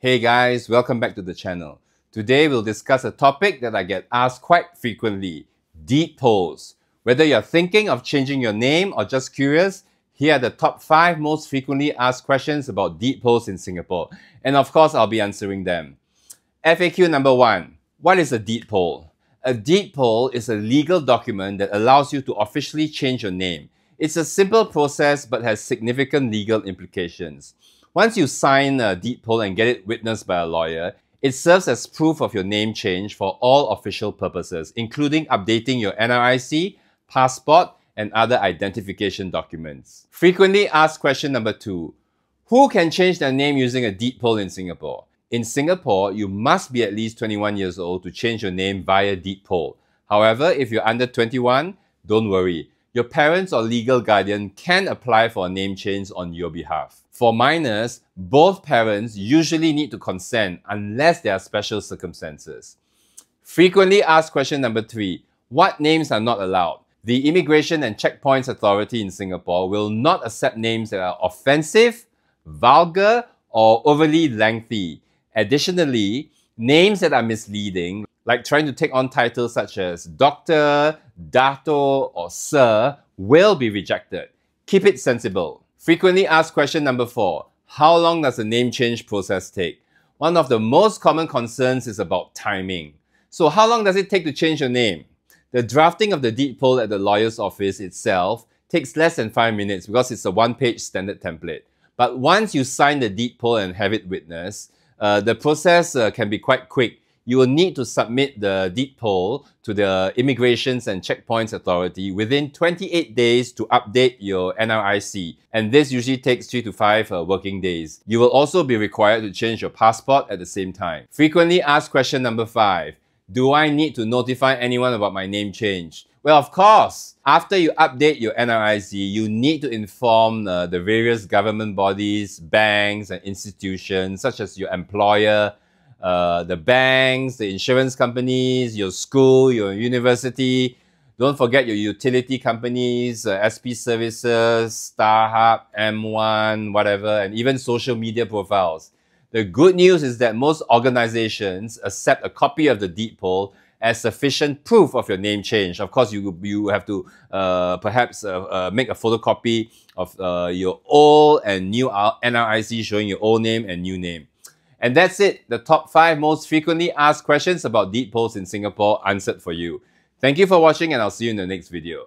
Hey guys, welcome back to the channel. Today we'll discuss a topic that I get asked quite frequently, deed polls. Whether you're thinking of changing your name or just curious, here are the top 5 most frequently asked questions about deed polls in Singapore. And of course, I'll be answering them. FAQ number 1. What is a deed poll? A deed poll is a legal document that allows you to officially change your name. It's a simple process but has significant legal implications. Once you sign a deed poll and get it witnessed by a lawyer, it serves as proof of your name change for all official purposes, including updating your NRIC, passport, and other identification documents. Frequently asked question number two Who can change their name using a deed poll in Singapore? In Singapore, you must be at least 21 years old to change your name via deed poll. However, if you're under 21, don't worry your parents or legal guardian can apply for a name change on your behalf. For minors, both parents usually need to consent unless there are special circumstances. Frequently asked question number three What names are not allowed? The Immigration and Checkpoints Authority in Singapore will not accept names that are offensive, vulgar, or overly lengthy. Additionally, names that are misleading, like trying to take on titles such as Doctor, Dato, or Sir, will be rejected. Keep it sensible. Frequently asked question number four How long does the name change process take? One of the most common concerns is about timing. So, how long does it take to change your name? The drafting of the deed poll at the lawyer's office itself takes less than five minutes because it's a one page standard template. But once you sign the deed poll and have it witnessed, uh, the process uh, can be quite quick you will need to submit the deed poll to the Immigrations and Checkpoints Authority within 28 days to update your NRIC, and this usually takes 3 to 5 uh, working days. You will also be required to change your passport at the same time. Frequently asked question number 5. Do I need to notify anyone about my name change? Well, of course. After you update your NRIC, you need to inform uh, the various government bodies, banks, and institutions, such as your employer, uh, the banks, the insurance companies, your school, your university. Don't forget your utility companies, uh, SP Services, StarHub, M1, whatever, and even social media profiles. The good news is that most organizations accept a copy of the deed poll as sufficient proof of your name change. Of course, you you have to uh, perhaps uh, uh, make a photocopy of uh, your old and new NRIC showing your old name and new name. And that's it, the top 5 most frequently asked questions about deed polls in Singapore answered for you. Thank you for watching and I'll see you in the next video.